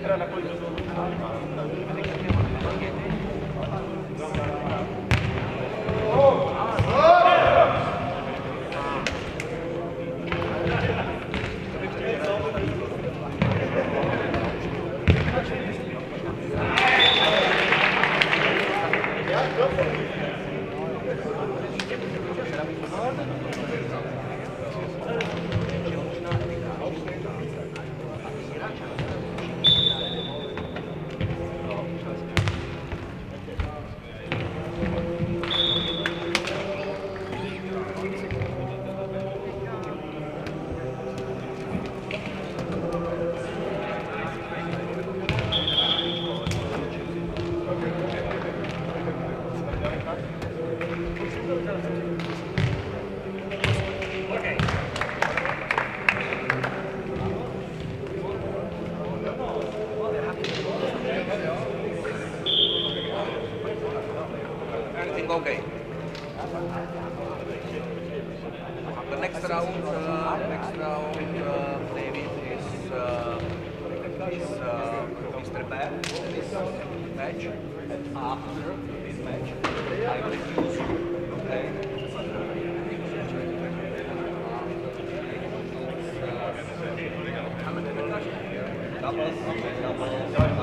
entra la coalición. Is uh, match and after this match, I will use you. Okay. Doubles, doubles, one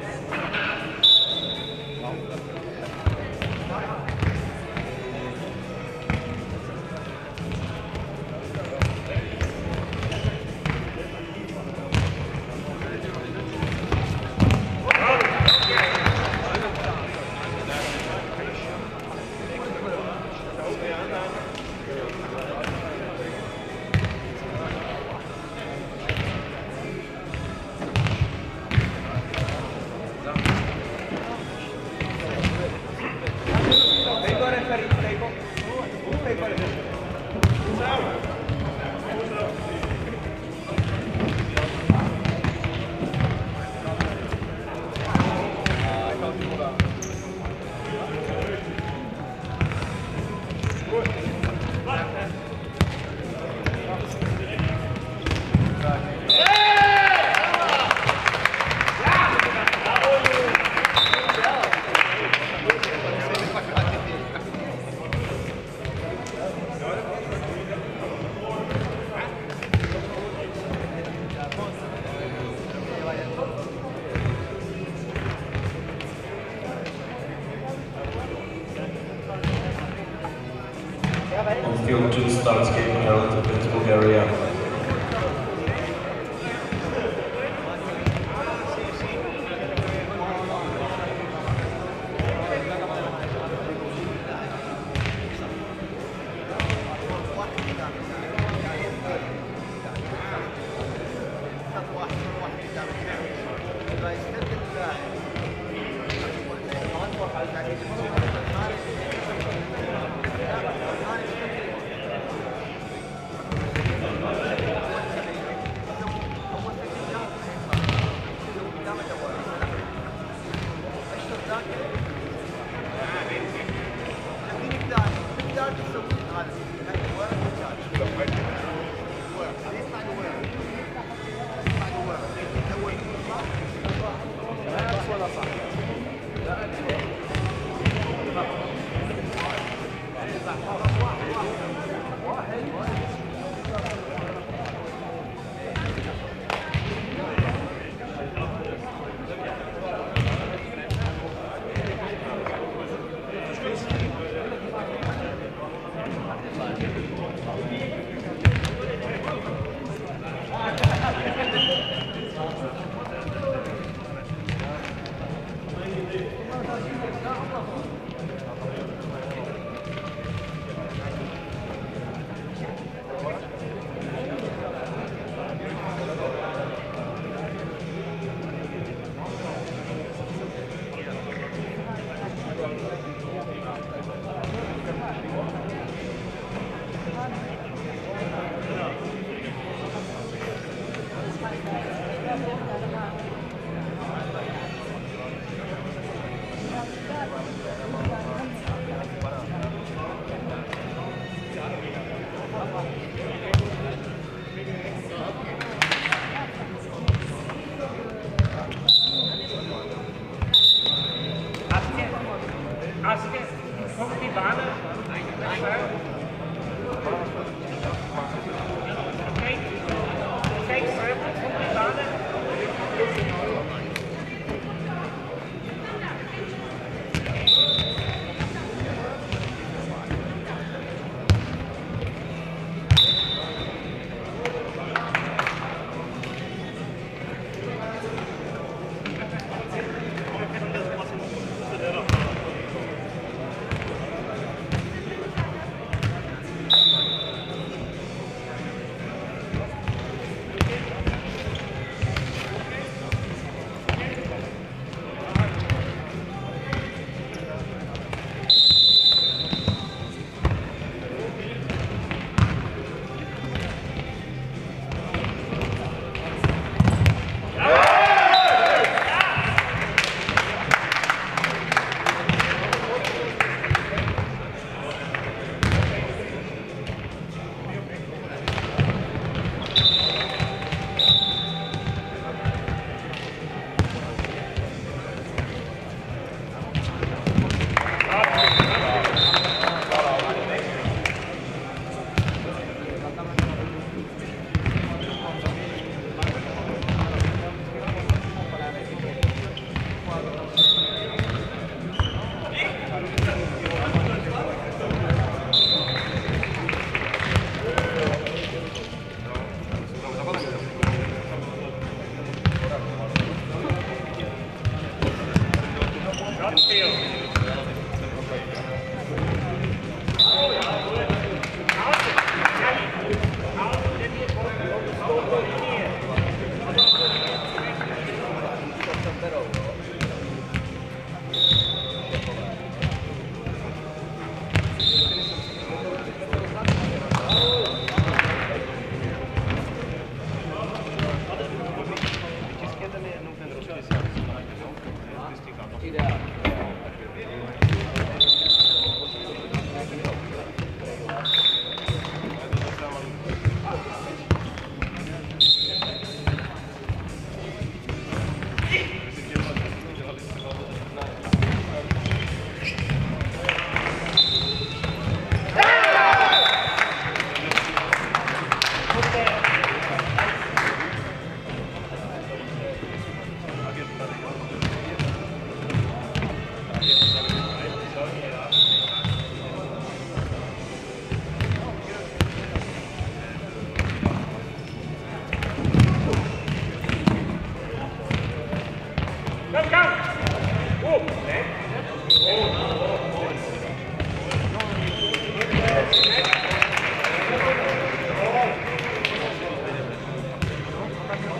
Yes. Gracias. field to the skating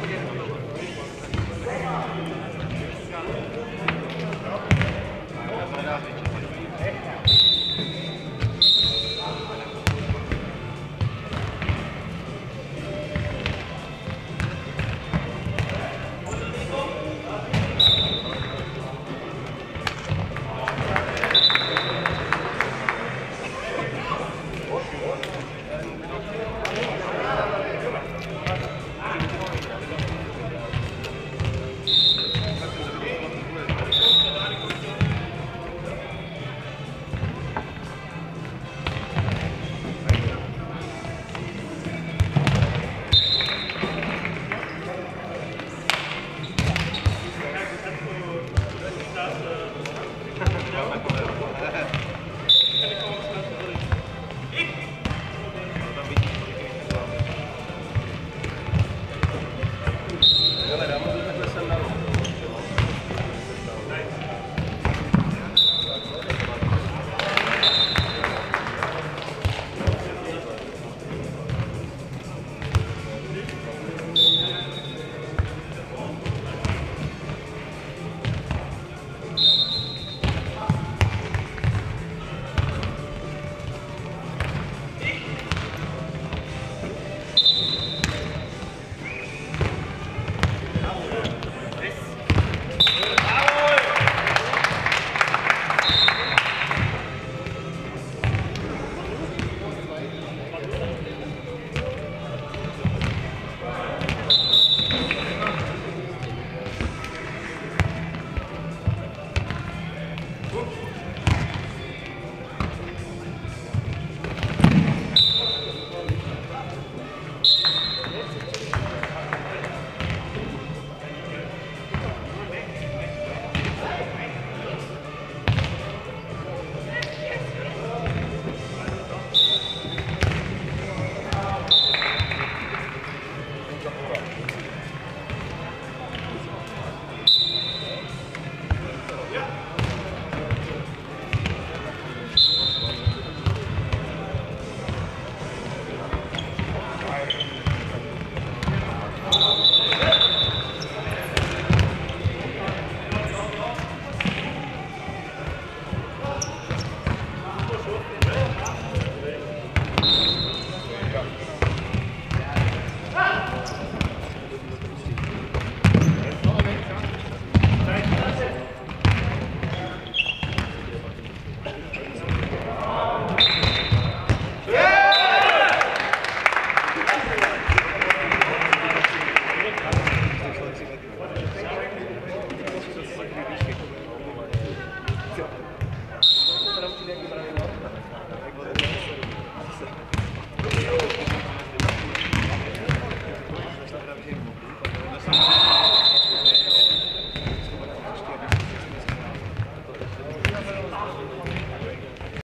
Thank you.